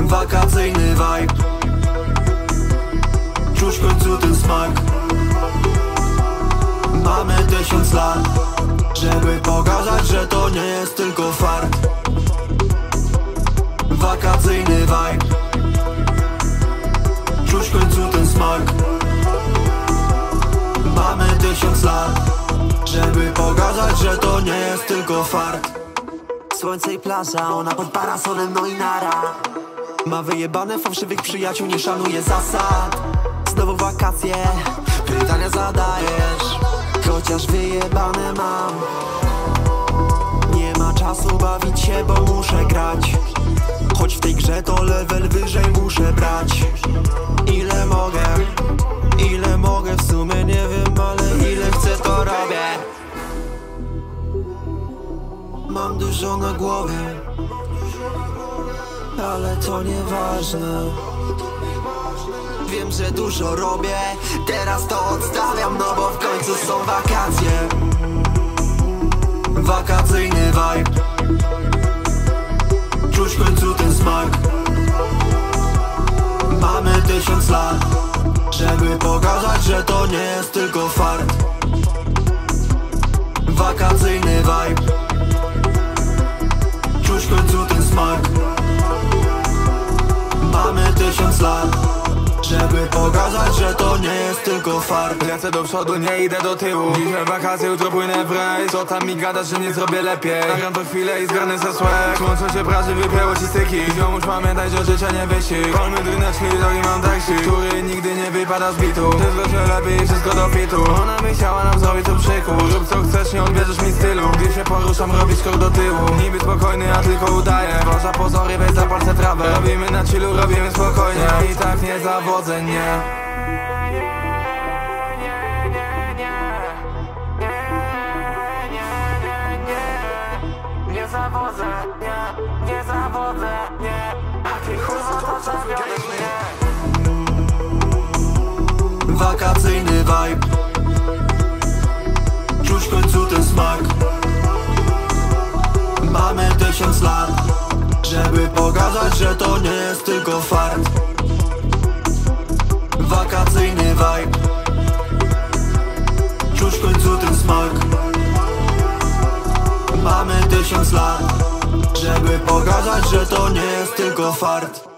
Wakacyjny vibe. Czuć w końcu ten smak. Mamy tysiąc lat Żeby pokazać, że to nie jest tylko fart. Wakacyjny vibe. Czuć w końcu ten smak. Mamy tysiąc lat Żeby pokazać, że to nie jest tylko fart Słońce i plaża, ona pod parasolem, no i nara. Ma wyjebane fałszywych przyjaciół, nie szanuje zasad. Znowu wakacje, Pytania zadajesz chociaż wyjebane mam. Nie ma czasu bawić się, bo muszę grać. Choć w tej grze to level wyżej muszę brać. Ile mogę, ile mogę w sumie nie wiem, dużo na głowie Ale to nieważne. Wiem, że dużo robię Teraz to odstawiam, no bo w końcu są wakacje. Wakacyjny vibe. Czuć w końcu ten smak. Mamy tysiąc lat Żeby pokazać, że to nie jest tylko fart. Wakacyjny vibe tysiąc lat. Żeby pokazać, że to nie jest tylko fart. Lecę do przodu, nie idę do tyłu. Dzisiaj wakacje, jutro płynę w raj. Co tam mi gadasz, że nie zrobię lepiej? Nagram to chwilę i zgarnę ze swag Słońce się praży, wypięło ci styki. Ziomuś pamiętaj, że życie nie wyścig. Palmy dryneczki, drogi mam taksi Który nigdy nie wypada z bitu. Wszystko się lepiej, wszystko do fitu. Ona by chciała nam zrobić to przyku Rób co chcesz, nie odbierzesz mi stylu Gdy się poruszam, robisz krok do tyłu Niby spokojny, a tylko udaję. Poza pozory, weź zapalce trawę. Robimy na chillu, robimy spokojnie. I tak nie zawodzę, nie. Nie zawodzę, nie, nie zawodzę, nie. A ty chuj to co Wakacyjny vibe tysiąc lat Żeby pokazać, że to nie jest tylko fart. Wakacyjny vibe. Czuć w końcu ten smak. Mamy tysiąc lat Żeby pokazać, że to nie jest tylko fart